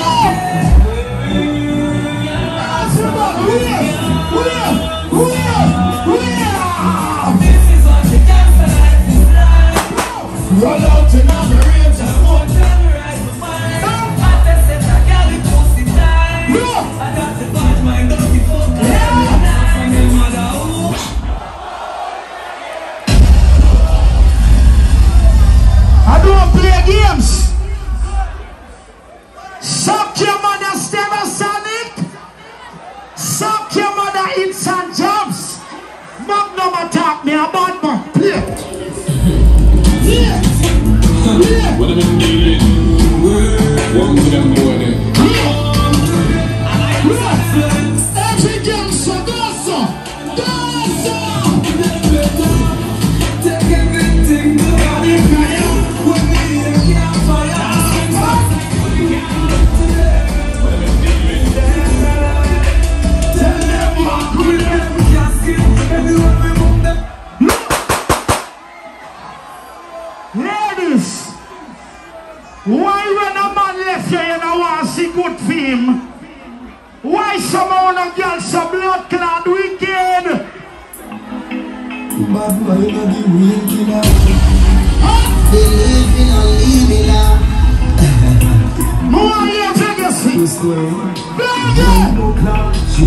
Go. Killer. Believing or leaving now. More here legacy. This way, no clock. She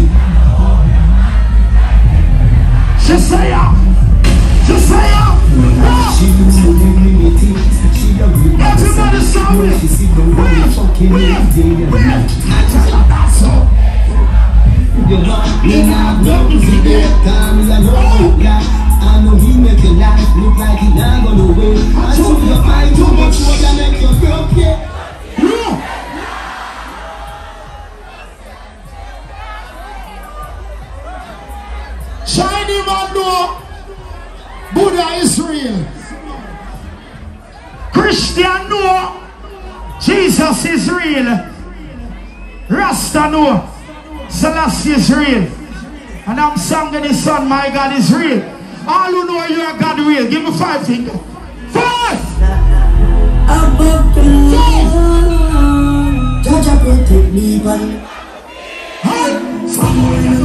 used to the things She a Everybody shout it. She see the way Wait, fucking wait, every day wait. and night That's all. You know, me have nothing to get Time is a no black I know he make your life look like he not gonna win I told you find too much more than make you broke, yeah. Shiny man know Buddha is real. Christian know Jesus is real. Rasta know Selassie is real. And I'm singing his son, my God is real. All who know you are God real, give me five fingers. Five! Above the Lord. Judge, protect me, buddy. Hey! Somewhere in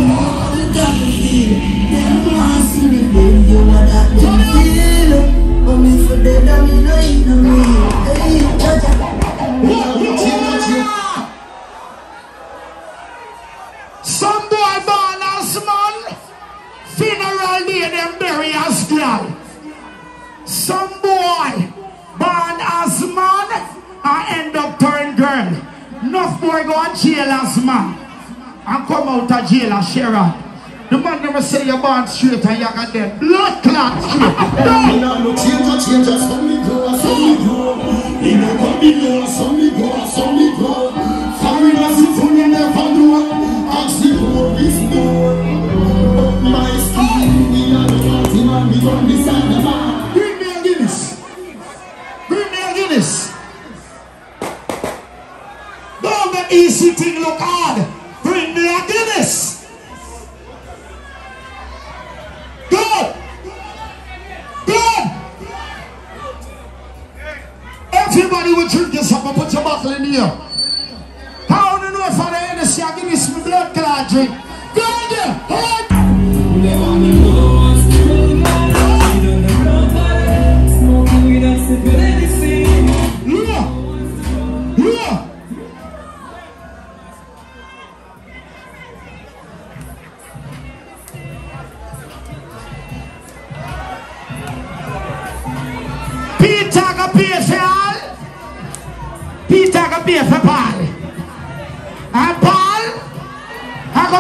of jail as sheriff. The man never say you're born straight and you got dead. Blood clot straight. No! No change a change a some me grow, some me grow. Me no go below, some me grow, some me grow. Foreigners if you never know, ask the police know. My skin, me a the party man, me run this and the man. Bring me a Guinness. Bring me a Guinness. Don't easy thing look hard. Put your bottle in here. How do you know if I the Hennessy I Guinness my blood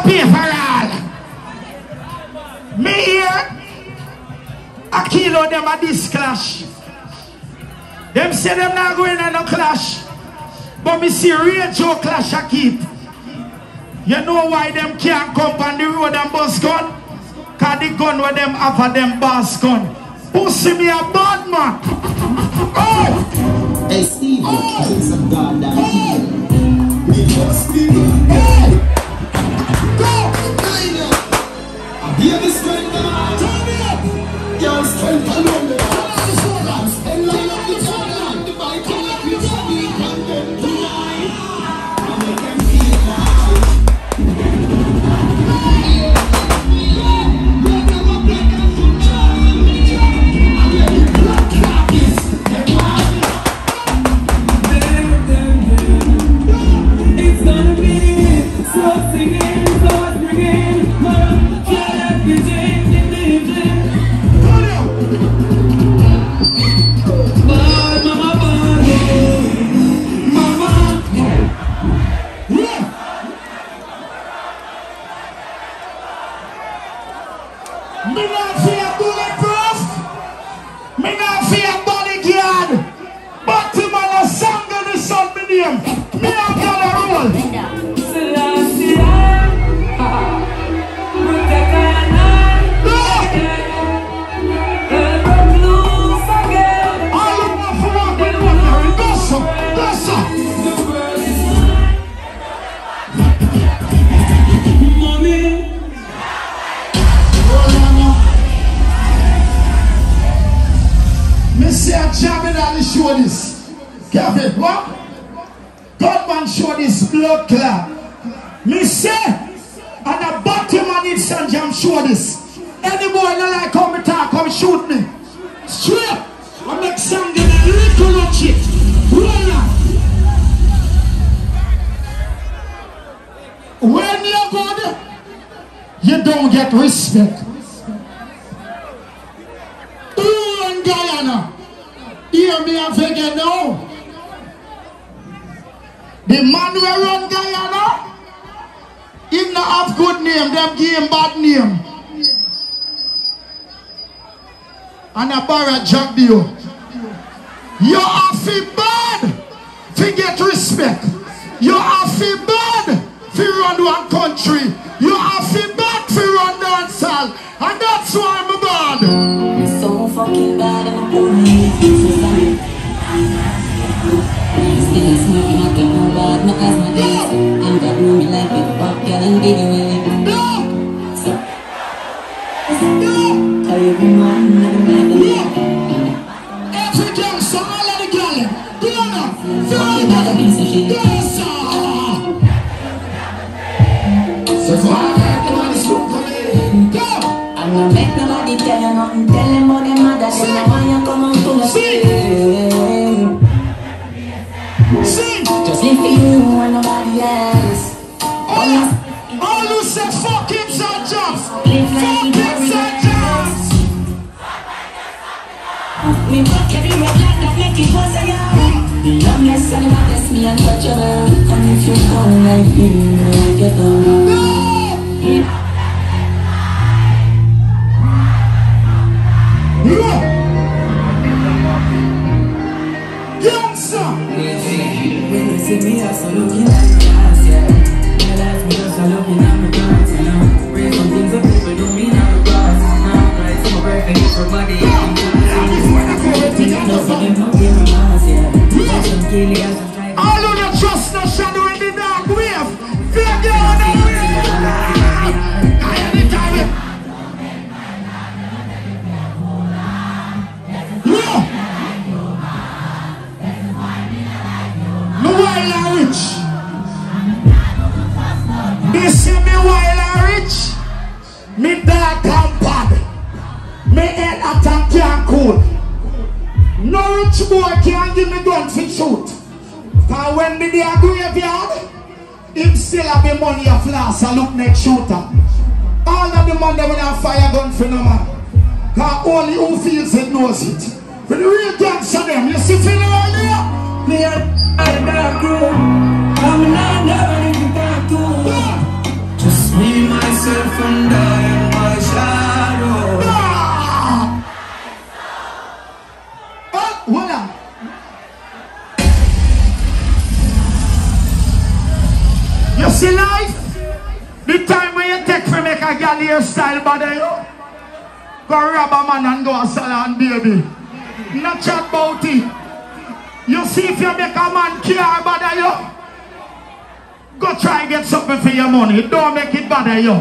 go pay for all. Me here, a kilo them at this clash. Them say them not going in no clash. But me see real Joe clash I keep. You know why them can't come on the road and bust gun? Cause the gun where them have a them boss gun. Pussy me a bad man. Oh! Hey Steve, oh! take some goddamn oh! heat. Me just be Hey! I hear the strength of Turn me up! Your strength Me say a on the show this. Kevin, what? Godman show this blood clot. Me say, and the bottom man in St. John show this. Any boy not like come me talk, come shoot me. Straight. I make some get a little of shit. On. When you're good, you don't get respect. Hear me and now. The man who run Guyana, him not have good name, them give him bad name. And a jack you. You are fi bad, fi get respect. You are fi bad, fi run one country. You are fi bad, fi run dancehall. And that's why I'm bad. Fucking bad I'm a bully. So sorry. Still smoking up in my bag, no as my days. And that room me like it, fuck girl and give you away. No! So, No! every man, never mind the Every girl, so of the girl, you? Feel Fucking bad piece of shit. Yes, sir. So far, Not make nobody tell you nothing. Tell them about them mother. Them not want you come out to the. Sing! Just live for you and nobody else. All all you say fuck him. Live like Fuck him. John's. Me make it me you. See me, I start looking at my eyes, yeah. Realize me, I start looking at my thoughts, you some things that people mean out of cross. Now, so perfect, everybody, I can do it. No, for them, not give my eyes, yeah. Some killy, I just All can give me gun for shoot. Cause when me a graveyard, him still have the money a flash and look next shooter. All of the man them when a fire gun for no man. Cause only who feels it knows it. For the real gangster them, you see funeral there? Me a a dark room. I'm not never in the dark room. Just me, myself, and I see life? The time when you take for make a girl hairstyle bother you? Go rob a man and go a salon, baby. Not chat about it. You see if you make a man care bother you? Go try and get something for your money. Don't make it bother you.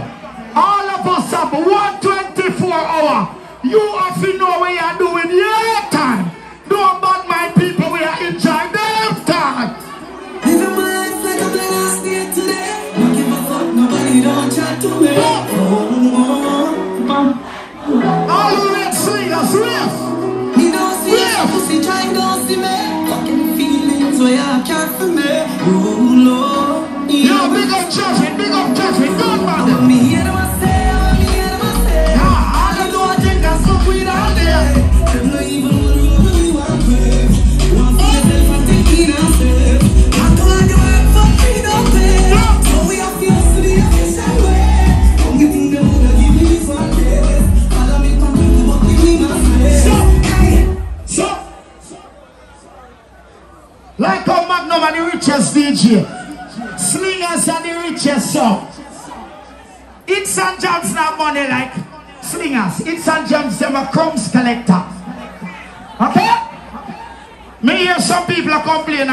All of us have 124 hour. You have to know what you're doing your time. Don't bad care for me. Oh Lord, Yo, big up Jeffrey, big up Jeffrey,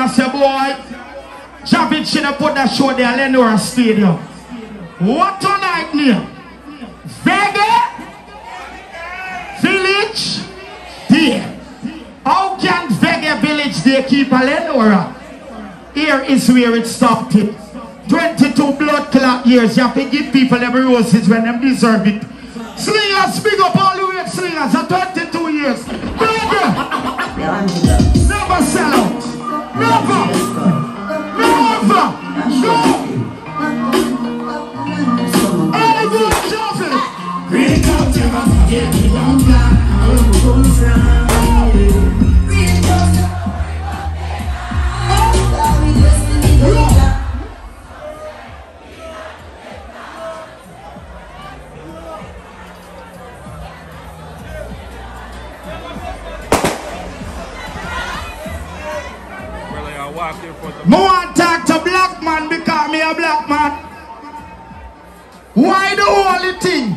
and say, boy, Javid should have put that show there Leonora Stadium. What tonight near? Vega? Village? There. How can Vega Village they keep a Leonora? Here is where it stopped it. 22 blood clot years. You have to give people them roses when them deserve it. Slingers, big up all the way slingers at 22 years. Never sell out. Break out your mouth, get back. Where we come from? Why the only thing?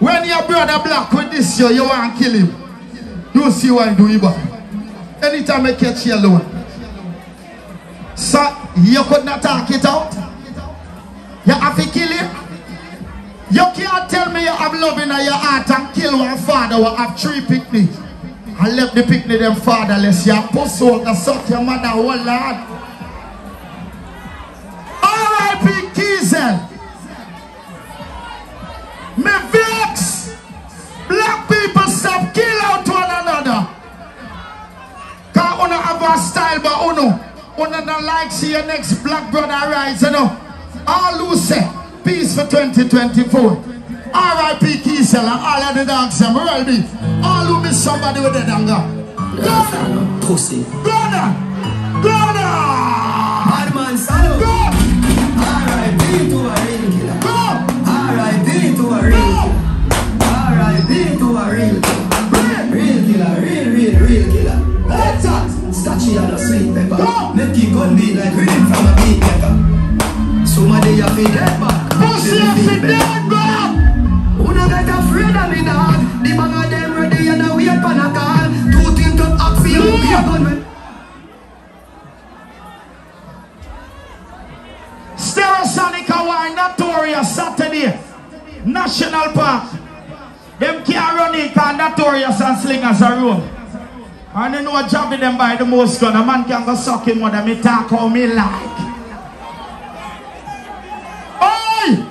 When your brother black with this year, you want to kill him. You see why do it, Anytime I catch you alone. So, you could not talk it out. You have to kill him. You can't tell me you have love in your heart and kill one father who have three picnics. I left the picnic them fatherless. You pussy that suck your mother whole lord. A style oh but uno. Uno oh, don't like see your next black brother rise, you know. All who say peace for 2024. R.I.P. Kiesel and all of the dogs them roll me. All who miss somebody with the anger. Go, Pussy. Go now. Bad man, salute. Go, R.I.P. Go. Make it gun beat like rhythm from a beat. Somebody you feel dead back. Pussy Let off me the feel dead, bro. Who no get afraid of me dog? The bag of them ready and a wait for a call. Two things up up for you. Yeah. Be a gunman. Stereosonic Hawaii Notorious Saturday National Park Them can't run it Notorious and Slingers are road And you know job them by the most gun? A man can go suck him mother me talk how me like. Oi!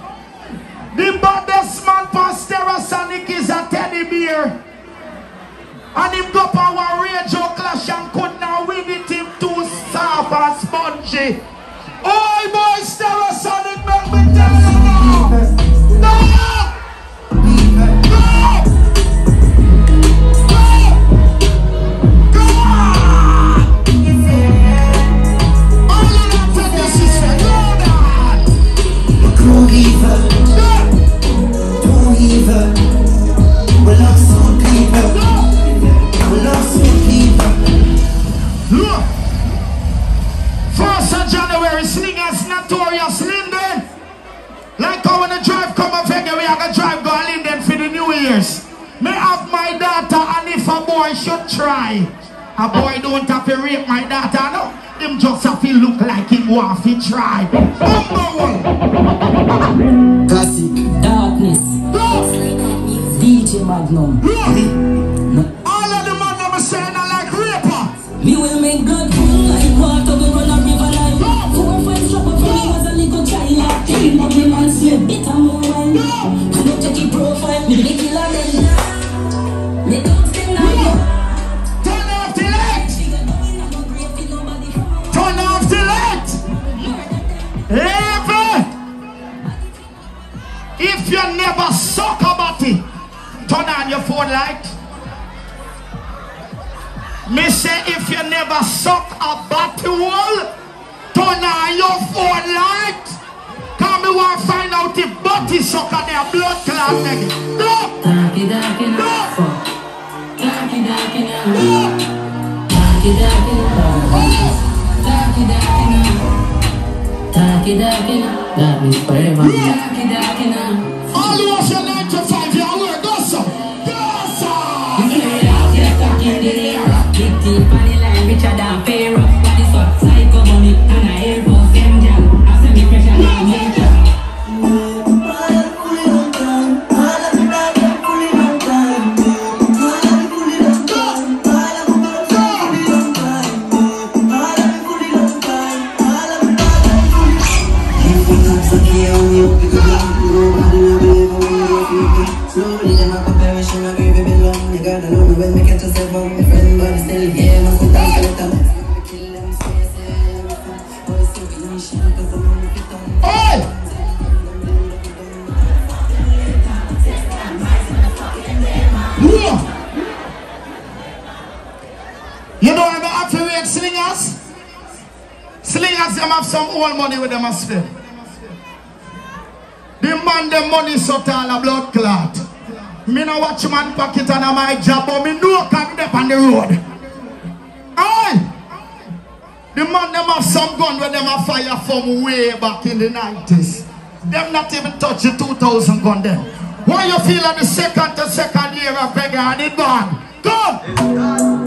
The baddest man for Stereosonic is a teddy bear. And him go for one radio clash and boy should try. A boy don't have to rape my daughter, no. Him just have to look like him want to try. Number one. Classic. Darkness. DJ Magnum. look. All of the man was saying I like raper. Me will make God cool like water we run a river like Four or five trouble from me was a little child more me man slip bitter more wine Come up check your profile, me the killer then Me don't you never suck a body, turn on your phone light. Me say if you never suck a body hole, turn on your phone light. Come me want find out if body suck on their blood clot nigga. Look, Darky darky now look, fuck Darky darky. Now look, Darky darky now Darky Slowly, them a comparison, I agree, baby, long. You know me when me catch yourself my friend, but still, 'cause I'm the. Hey! To slingers? Slingers them have some old money with them as spend. The man them money so tall a blood clot. Me no watch man pocket and my job, but me know come up on the road. Aye! The man them have some gun where them a fire from way back in the 90s. Them not even touch the 2000 gun them. Why you feel at the second to second year of beggar and it gone? Come!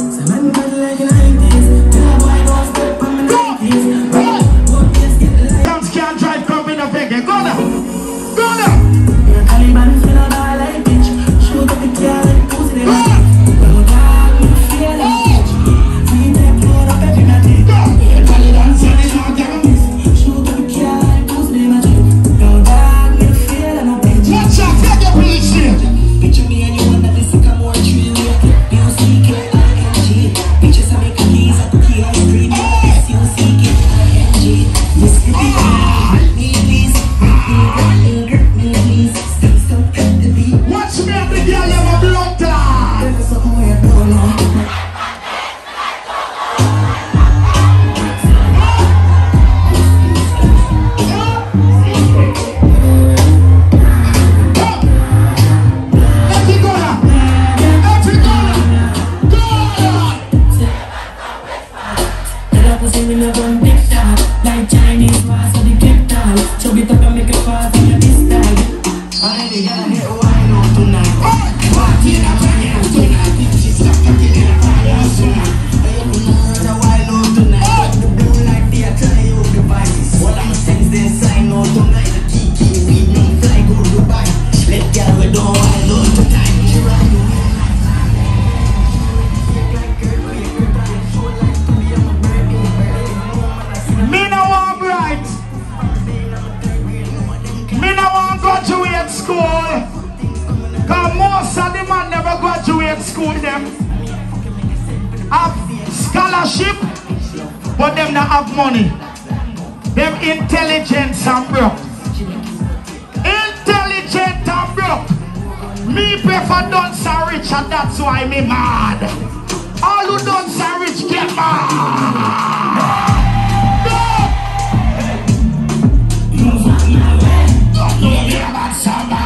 Scholarship, but them not have money. Them intelligence and broke. Intelligent and broke. Me prefer dance and rich and that's why me mad. All who rich get mad. When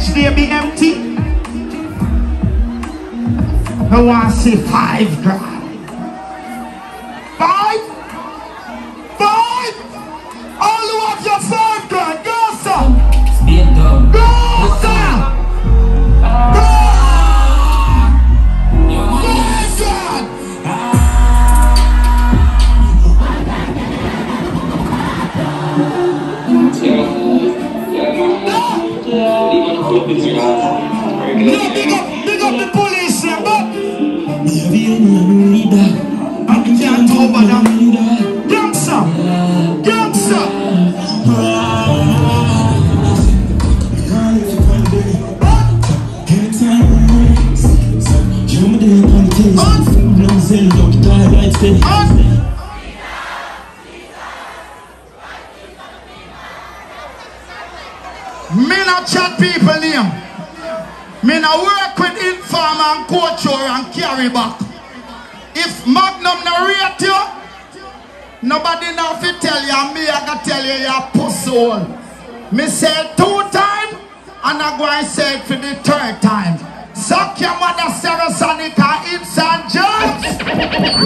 Village there be empty? I want to see five grand. Carry back. If Magnum no rate you, nobody now fi tell you, me I can tell you you're pussy. Me say two time, and I go and say it for the third time. Suck your mother Stereosonic and Ips and Jones.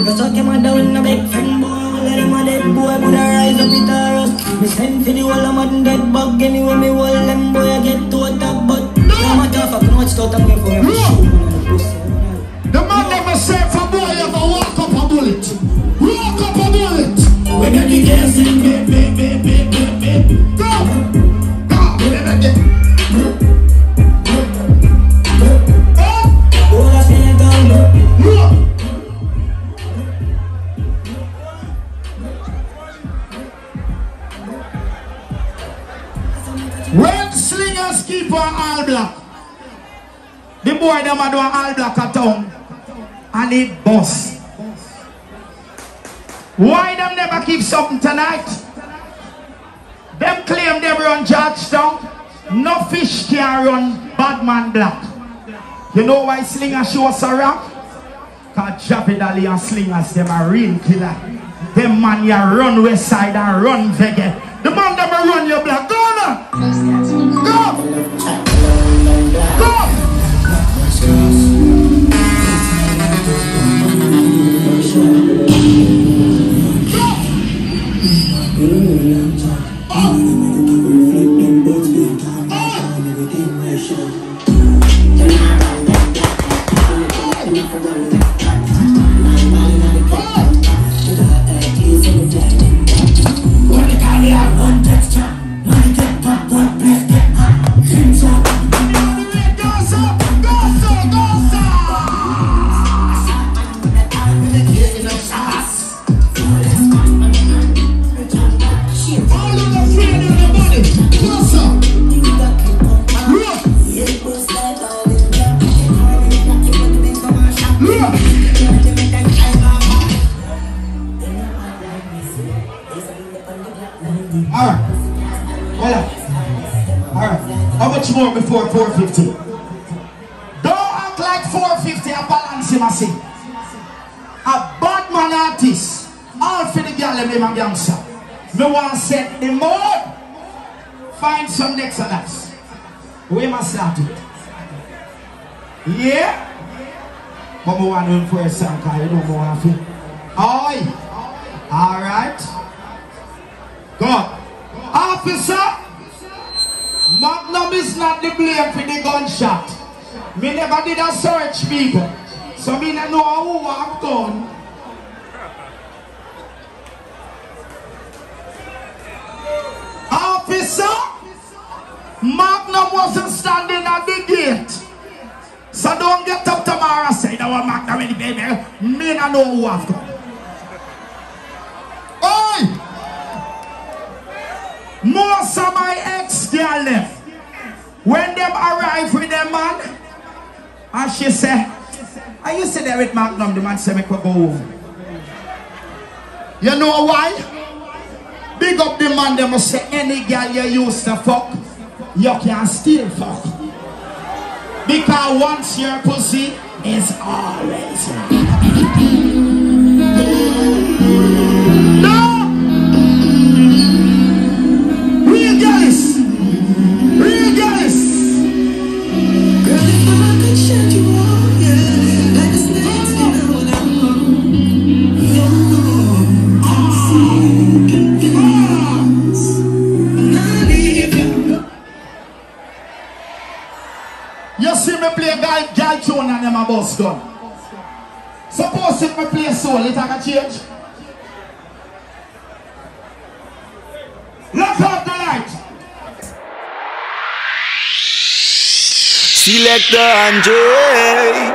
Go suck your mother when a big friend boy Let him a dead boy put a rise up it a rust Me send for the whole of and dead bug Anyway me hold them boy I get to a top But no matter fuck no much thought I'm here for me The boy ever walk up a bullet. Walk up a bullet. When you girls sing, babe, babe, babe, babe, babe, babe. Go! Go! Let me get-! All I say I gun When slingers keep on all black, the boy them a do an all black a town it bust. Why them never keep something tonight? Them claim they run Georgetown. No fish can run Badman Black. You know why Slinger show us around? Cause Javid Ali and Slingers, them a real killer. Them man ya run west side and run vege. No one set the mode. Find some next to us. We must start it. Yeah? We want to for song because you don't want to. Oi. Alright. God. Officer. Magnum is not the blame for the gunshot. Me never did a search people. So me know who have gun. Officer, Magnum wasn't standing at the gate. So don't get up tomorrow and say that was Magnum in baby. Me not know who I've gun. Oi! Most of my ex girl left. When them arrive with them man, and she said, I used to there with Magnum, the man say me could go home. You know why? Big up the man, they must say any girl you used to fuck, you can still fuck. Because once your pussy is always bus gun. Suppose if me play soul, change. The light. Selector.